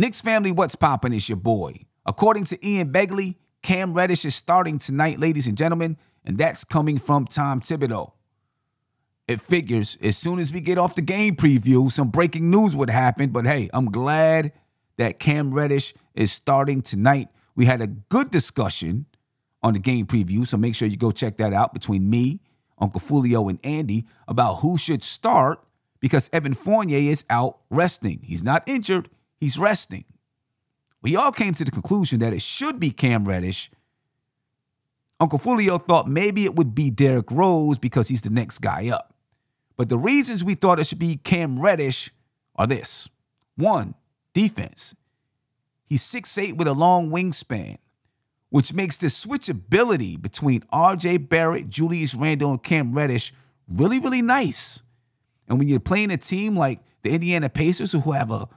Knicks family, what's poppin'? It's your boy. According to Ian Begley, Cam Reddish is starting tonight, ladies and gentlemen, and that's coming from Tom Thibodeau. It figures as soon as we get off the game preview, some breaking news would happen. But hey, I'm glad that Cam Reddish is starting tonight. We had a good discussion on the game preview, so make sure you go check that out between me, Uncle Fulio, and Andy about who should start because Evan Fournier is out resting. He's not injured, he's resting. We all came to the conclusion that it should be Cam Reddish. Uncle Fulio thought maybe it would be Derrick Rose because he's the next guy up. But the reasons we thought it should be Cam Reddish are this one, defense. He's 6'8 with a long wingspan, which makes the switchability between RJ Barrett, Julius Randle, and Cam Reddish really, really nice. And when you're playing a team like the Indiana Pacers, who have a,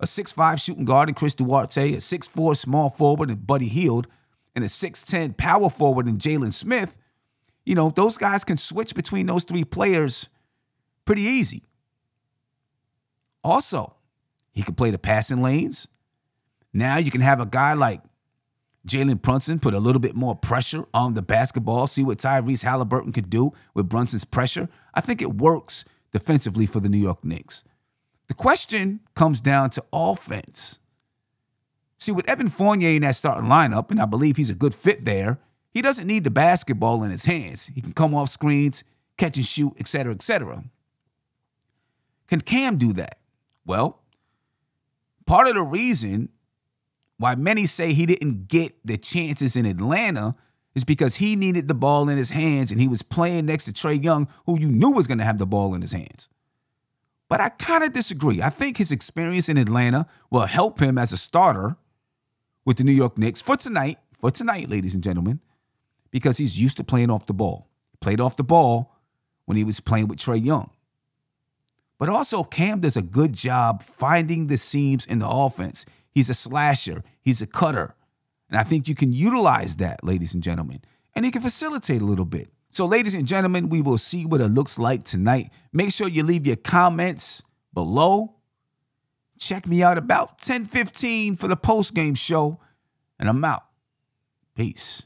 a 6'5 shooting guard in Chris Duarte, a 6'4 small forward in Buddy Hield, and a 6'10 power forward in Jalen Smith, you know, those guys can switch between those three players pretty easy. Also, he can play the passing lanes. Now you can have a guy like Jalen Brunson put a little bit more pressure on the basketball, see what Tyrese Haliburton could do with Brunson's pressure. I think it works defensively for the New York Knicks. The question comes down to offense. See, with Evan Fournier in that starting lineup, and I believe he's a good fit there, he doesn't need the basketball in his hands. He can come off screens, catch and shoot, etc., etc. Can Cam do that? Well, part of the reason why many say he didn't get the chances in Atlanta is because he needed the ball in his hands and he was playing next to Trae Young, who you knew was going to have the ball in his hands. But I kind of disagree. I think his experience in Atlanta will help him as a starter with the New York Knicks for tonight, for tonight, ladies and gentlemen, because he's used to playing off the ball. He played off the ball when he was playing with Trae Young. But also, Cam does a good job finding the seams in the offense. He's a slasher, he's a cutter. And I think you can utilize that, ladies and gentlemen. And he can facilitate a little bit. So, ladies and gentlemen, we will see what it looks like tonight. Make sure you leave your comments below. Check me out about 10 15 for the post game show. And I'm out. Peace.